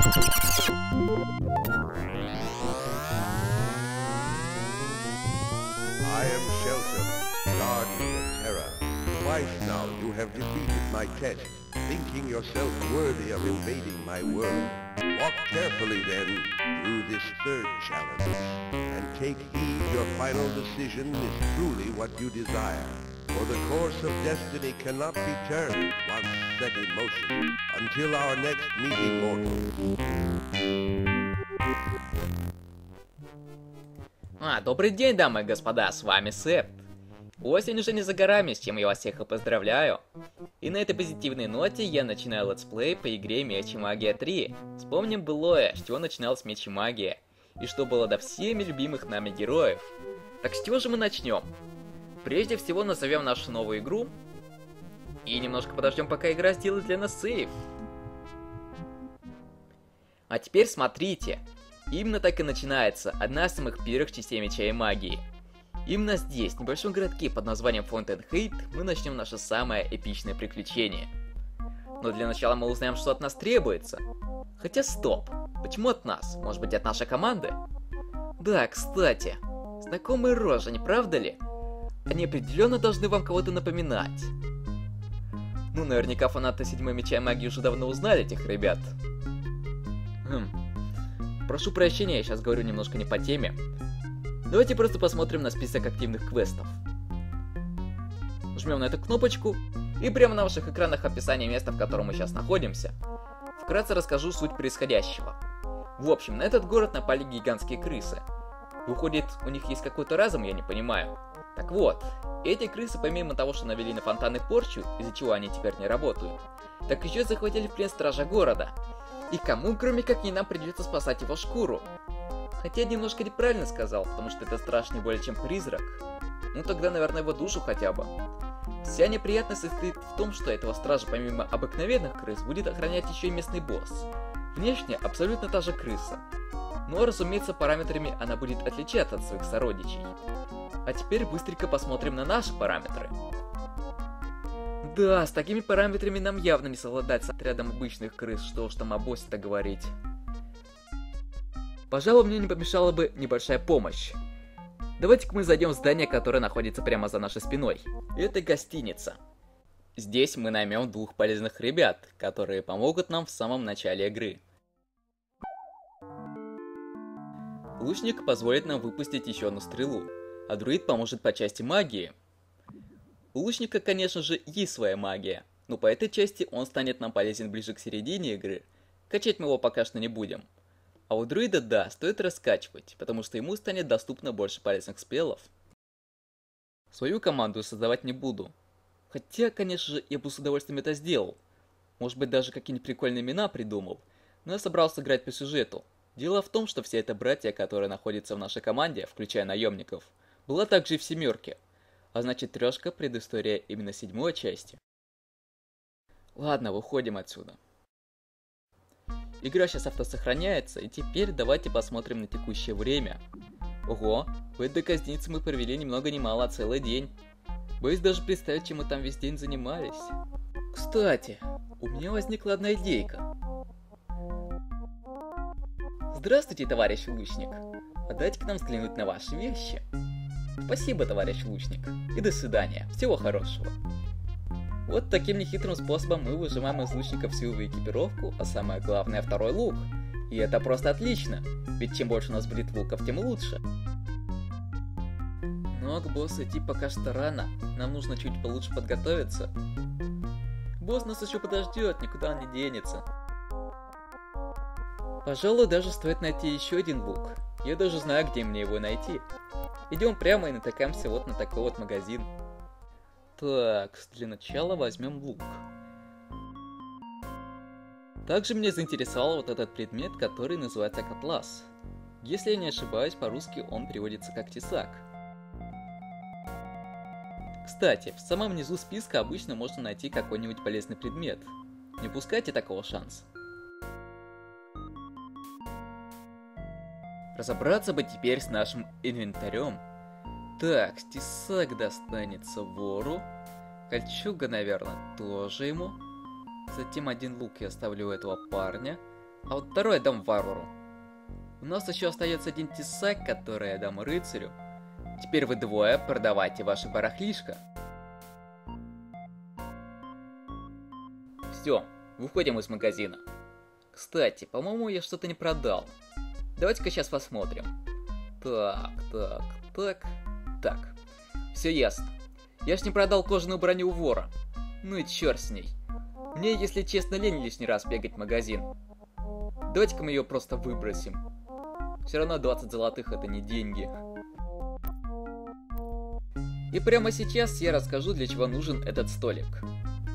I am Shelton, guardian of terror. Twice now you have defeated my test, thinking yourself worthy of invading my world. Walk carefully then through this third challenge, and take heed your final decision is truly what you desire. For the course of destiny cannot be turned once set in motion, until our next meeting, mortals. А, добрый день, дамы и господа, с вами Септ. Осень уже не за горами, с чем я вас всех и поздравляю. И на этой позитивной ноте я начинаю летсплей по игре Меч и Магия 3. Вспомним былое, с чего начиналась Меч и Магия, и что было до всеми любимых нами героев. Так с чего же мы начнем? Прежде всего назовем нашу новую игру, и немножко подождем, пока игра сделает для нас сейв. А теперь смотрите, Именно так и начинается одна из самых первых частей Меча и Магии. Именно здесь, в небольшом городке под названием Фонтен Хейт, мы начнем наше самое эпичное приключение. Но для начала мы узнаем, что от нас требуется. Хотя стоп, почему от нас? Может быть от нашей команды? Да, кстати, знакомые рожи, не правда ли? Они определенно должны вам кого-то напоминать. Ну, наверняка фанаты седьмой Меча и Магии уже давно узнали этих ребят. Хм, Прошу прощения, я сейчас говорю немножко не по теме. Давайте просто посмотрим на список активных квестов. Жмем на эту кнопочку, и прямо на ваших экранах описание места, в котором мы сейчас находимся. Вкратце расскажу суть происходящего. В общем, на этот город напали гигантские крысы. Выходит, у них есть какой-то разум, я не понимаю. Так вот, эти крысы, помимо того, что навели на фонтаны порчу, из-за чего они теперь не работают, так еще захватили в плен стража города, и кому, кроме как не нам, придется спасать его шкуру? Хотя я немножко неправильно сказал, потому что это не более чем призрак. Ну тогда, наверное, его душу хотя бы. Вся неприятность состоит в том, что этого стража помимо обыкновенных крыс будет охранять еще и местный босс. Внешне абсолютно та же крыса. Но, разумеется, параметрами она будет отличаться от своих сородичей. А теперь быстренько посмотрим на наши параметры. Да, с такими параметрами нам явно не совладать с отрядом обычных крыс, что уж там о боссе-то говорить. Пожалуй, мне не помешала бы небольшая помощь. Давайте-ка мы зайдем в здание, которое находится прямо за нашей спиной. Это гостиница. Здесь мы наймем двух полезных ребят, которые помогут нам в самом начале игры. Лучник позволит нам выпустить еще одну стрелу, а друид поможет по части магии, у лучника, конечно же, есть своя магия, но по этой части он станет нам полезен ближе к середине игры. Качать мы его пока что не будем. А у друида, да, стоит раскачивать, потому что ему станет доступно больше полезных спелов. Свою команду создавать не буду. Хотя, конечно же, я бы с удовольствием это сделал. Может быть, даже какие-нибудь прикольные имена придумал. Но я собрался играть по сюжету. Дело в том, что все это братья, которые находятся в нашей команде, включая наемников, была также в семерке – а значит трешка предыстория именно седьмой части. Ладно, выходим отсюда. Игра сейчас автосохраняется, и теперь давайте посмотрим на текущее время. Ого, в этой гостинице мы провели ни много ни мало, а целый день. Боюсь даже представить, чем мы там весь день занимались. Кстати, у меня возникла одна идейка. Здравствуйте, товарищ лучник. А дайте-ка нам взглянуть на ваши вещи. Спасибо, товарищ лучник. И до свидания. Всего хорошего. Вот таким нехитрым способом мы выжимаем из лучника всю его экипировку, а самое главное второй лук. И это просто отлично, ведь чем больше у нас будет луков, тем лучше. Но к боссу идти пока что рано, нам нужно чуть получше подготовиться. Босс нас еще подождет, никуда он не денется. Пожалуй, даже стоит найти еще один лук. Я даже знаю, где мне его найти. Идем прямо и натыкаемся вот на такой вот магазин. Так, для начала возьмем лук. Также меня заинтересовал вот этот предмет, который называется котлас. Если я не ошибаюсь, по-русски он переводится как тесак. Кстати, в самом низу списка обычно можно найти какой-нибудь полезный предмет. Не упускайте такого шанса. Разобраться бы теперь с нашим инвентарем. Так, тесак достанется вору. Кольчуга, наверное, тоже ему. Затем один лук я оставлю у этого парня. А вот второй я дам варвару. У нас еще остается один тесак, который я дам рыцарю. Теперь вы двое продавайте ваше барахлишко. Все, выходим из магазина. Кстати, по-моему, я что-то не продал. Давайте-ка сейчас посмотрим. Так, так, так, так. Все ясно. Я ж не продал кожаную броню у вора. Ну и черт с ней. Мне, если честно, лень лишний раз бегать в магазин. Давайте-ка мы ее просто выбросим. Все равно 20 золотых это не деньги. И прямо сейчас я расскажу, для чего нужен этот столик.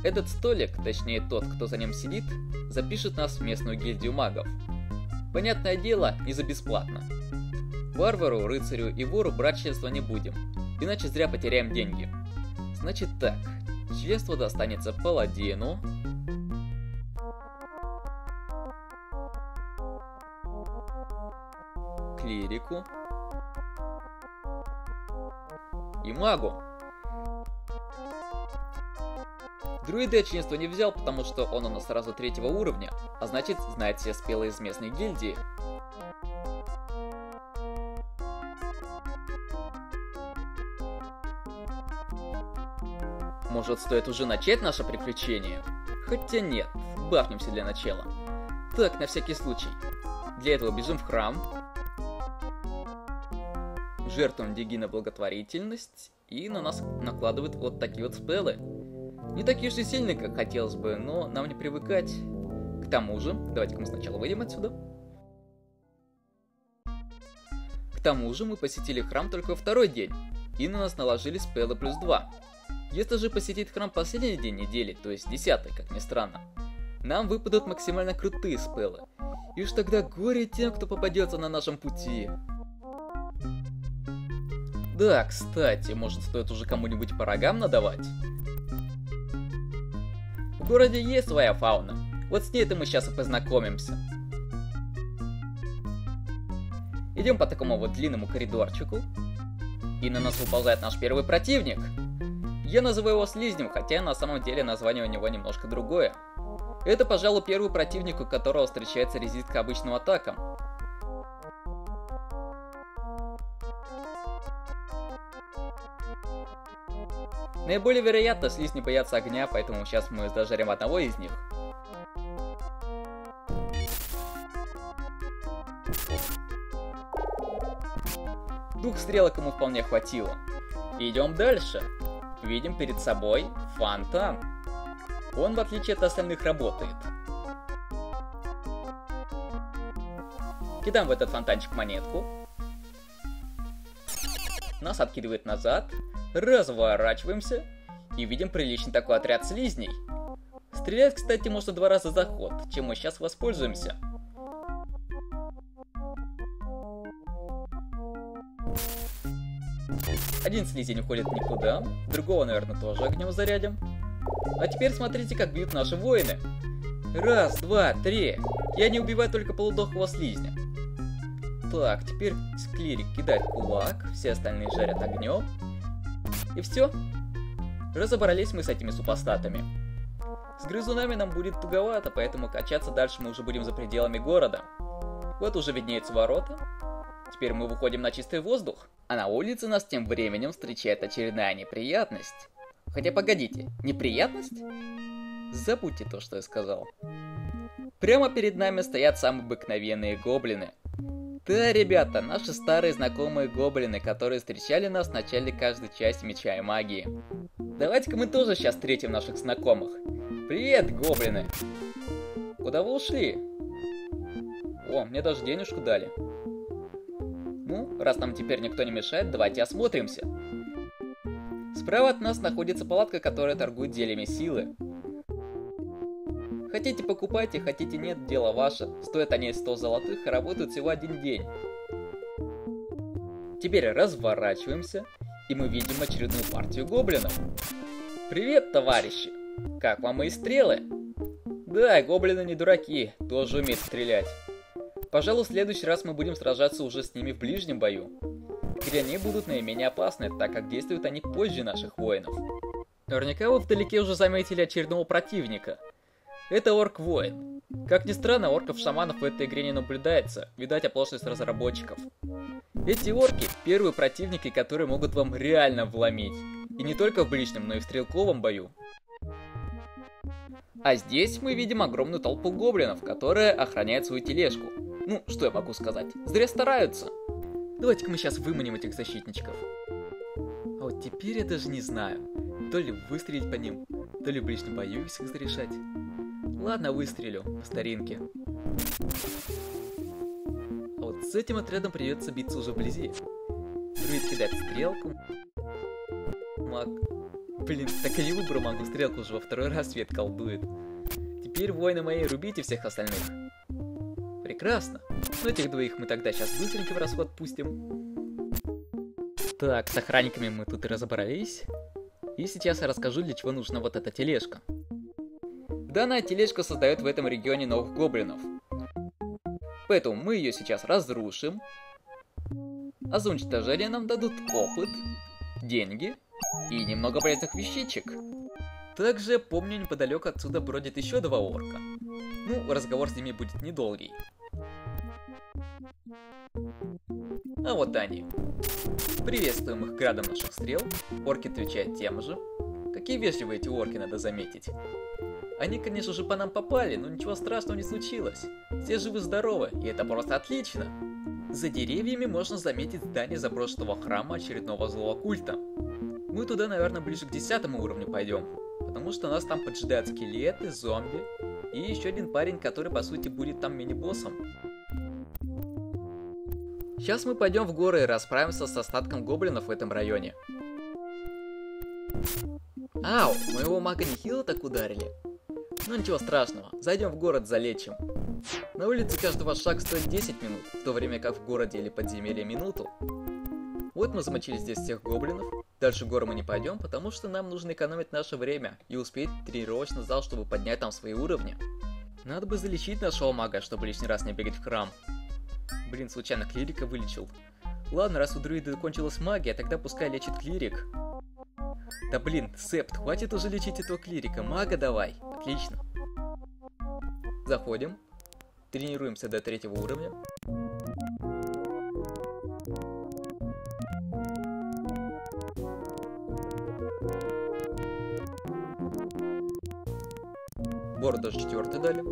Этот столик, точнее тот, кто за ним сидит, запишет нас в местную гильдию магов. Понятное дело, не за бесплатно. Варвару, рыцарю и вору брать членство не будем, иначе зря потеряем деньги. Значит так, членство достанется паладину, клирику и магу. Друида я членство не взял, потому что он у нас сразу третьего уровня, а значит знает все спелые из местной гильдии. Может стоит уже начать наше приключение? Хотя нет, бахнемся для начала. Так, на всякий случай. Для этого бежим в храм, жертвуем деньги на благотворительность, и на нас накладывают вот такие вот спеллы. Не такие и сильные, как хотелось бы, но нам не привыкать. К тому же, давайте-ка мы сначала выйдем отсюда. К тому же мы посетили храм только второй день, и на нас наложили спеллы плюс 2. Если же посетить храм последний день недели, то есть десятый, как ни странно, нам выпадут максимально крутые спеллы. И уж тогда горе тем, кто попадется на нашем пути. Да, кстати, может стоит уже кому-нибудь по рогам надавать? В городе есть своя фауна. Вот с ней-то мы сейчас и познакомимся. Идем по такому вот длинному коридорчику. И на нас выползает наш первый противник. Я называю его слизнем, хотя на самом деле название у него немножко другое. Это, пожалуй, первый противник, у которого встречается резист к обычным атакам. Наиболее вероятно, слизни боятся огня, поэтому сейчас мы зажарим одного из них. Двух стрелок ему вполне хватило. Идем дальше. Видим перед собой фонтан. Он, в отличие от остальных, работает. Кидаем в этот фонтанчик монетку. Нас откидывает назад разворачиваемся и видим приличный такой отряд слизней. Стрелять, кстати, можно два раза за ход, чем мы сейчас воспользуемся. Один слизень уходит никуда, другого, наверное, тоже огнем зарядим. А теперь смотрите, как бьют наши воины. Раз, два, три. Я не убиваю только полудохлого слизня. Так, теперь клирик кидает кулак, все остальные жарят огнем. И все. Разобрались мы с этими супостатами. С грызунами нам будет туговато, поэтому качаться дальше мы уже будем за пределами города. Вот уже виднеются ворота. Теперь мы выходим на чистый воздух. А на улице нас тем временем встречает очередная неприятность. Хотя погодите, неприятность? Забудьте то, что я сказал. Прямо перед нами стоят самые обыкновенные гоблины – да, ребята, наши старые знакомые гоблины, которые встречали нас в начале каждой части Меча и Магии. Давайте-ка мы тоже сейчас встретим наших знакомых. Привет, гоблины! Куда вы ушли? О, мне даже денежку дали. Ну, раз нам теперь никто не мешает, давайте осмотримся. Справа от нас находится палатка, которая торгует зельями силы. Хотите покупайте, хотите нет, дело ваше. Стоят они 100 золотых и работают всего один день. Теперь разворачиваемся, и мы видим очередную партию гоблинов. Привет, товарищи! Как вам мои стрелы? Да, гоблины не дураки, тоже умеют стрелять. Пожалуй, в следующий раз мы будем сражаться уже с ними в ближнем бою. Где они будут наименее опасны, так как действуют они позже наших воинов. Наверняка вы вдалеке уже заметили очередного противника. Это орк-воин. Как ни странно, орков-шаманов в этой игре не наблюдается, видать оплошность разработчиков. Эти орки – первые противники, которые могут вам реально вломить. И не только в ближнем, но и в стрелковом бою. А здесь мы видим огромную толпу гоблинов, которая охраняет свою тележку. Ну, что я могу сказать? Зря стараются. Давайте-ка мы сейчас выманим этих защитничков. А вот теперь я даже не знаю, то ли выстрелить по ним, то ли в ближнем бою всех зарешать. Ладно, выстрелю, по старинке. А вот с этим отрядом придется биться уже вблизи. Друид кидает стрелку. Маг... Блин, так и не выбрал магу стрелку уже во второй раз свет колдует. Теперь, воины мои, рубите всех остальных. Прекрасно. Ну этих двоих мы тогда сейчас быстренько в расход пустим. Так, с охранниками мы тут и разобрались. И сейчас я расскажу, для чего нужна вот эта тележка. Данная тележка создает в этом регионе новых гоблинов. Поэтому мы ее сейчас разрушим. А за уничтожение нам дадут опыт, деньги и немного полезных вещичек. Также, помню, неподалеку отсюда бродит еще два орка. Ну, разговор с ними будет недолгий. А вот они. Приветствуем их градом наших стрел. Орки отвечают тем же. Какие вежливые эти орки, надо заметить. Они, конечно же, по нам попали, но ничего страшного не случилось. Все живы-здоровы, и это просто отлично. За деревьями можно заметить здание заброшенного храма очередного злого культа. Мы туда, наверное, ближе к десятому уровню пойдем, потому что нас там поджидают скелеты, зомби и еще один парень, который по сути будет там мини-боссом. Сейчас мы пойдем в горы и расправимся с остатком гоблинов в этом районе. Ау, моего мага нехило так ударили. Ну ничего страшного, зайдем в город залечим. На улице каждый ваш шаг стоит 10 минут, в то время как в городе или подземелье минуту. Вот мы замочили здесь всех гоблинов. Дальше в горы мы не пойдем, потому что нам нужно экономить наше время и успеть тренировочный зал, чтобы поднять там свои уровни. Надо бы залечить нашего мага, чтобы лишний раз не бегать в храм. Блин, случайно клирика вылечил. Ладно, раз у друида закончилась магия, тогда пускай лечит клирик. Да блин, Септ, хватит уже лечить этого клирика, мага давай. Отлично. Заходим. Тренируемся до третьего уровня. Бору даже четвертый дали.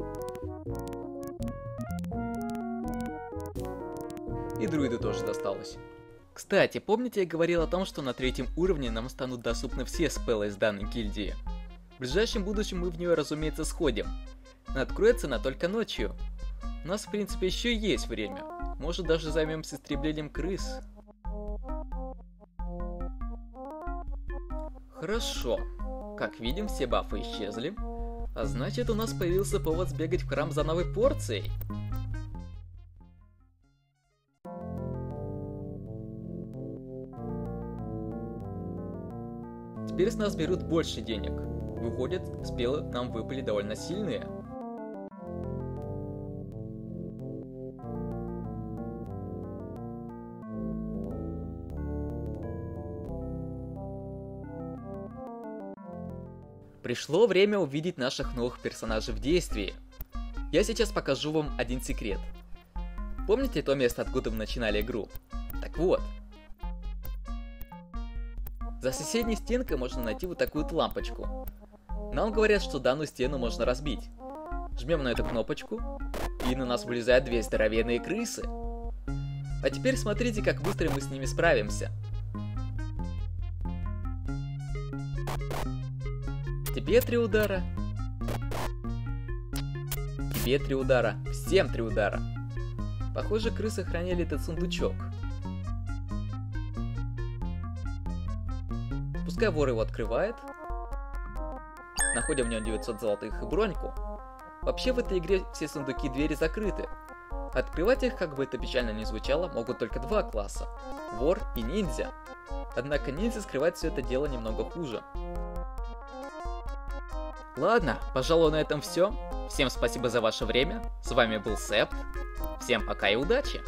И друиду тоже досталось. Кстати, помните я говорил о том, что на третьем уровне нам станут доступны все спеллы из данной гильдии? В ближайшем будущем мы в нее, разумеется, сходим. Но откроется она только ночью. У нас, в принципе, еще есть время. Может, даже займемся истреблением крыс. Хорошо. Как видим, все бафы исчезли. А значит, у нас появился повод сбегать в храм за новой порцией. Теперь с нас берут больше денег. Выходит, спелы нам выпали довольно сильные. Пришло время увидеть наших новых персонажей в действии. Я сейчас покажу вам один секрет. Помните то место, откуда мы начинали игру? Так вот, за соседней стенкой можно найти вот такую вот лампочку. Нам говорят, что данную стену можно разбить. Жмем на эту кнопочку, и на нас вылезают две здоровенные крысы. А теперь смотрите, как быстро мы с ними справимся. Тебе три удара. Тебе три удара. Всем три удара. Похоже, крысы хранили этот сундучок. Пускай его открывает. Находим в нем 900 золотых и броньку. Вообще в этой игре все сундуки и двери закрыты. Открывать их, как бы это печально ни звучало, могут только два класса – вор и ниндзя. Однако ниндзя скрывать все это дело немного хуже. Ладно, пожалуй на этом все. Всем спасибо за ваше время. С вами был Сэп. Всем пока и удачи!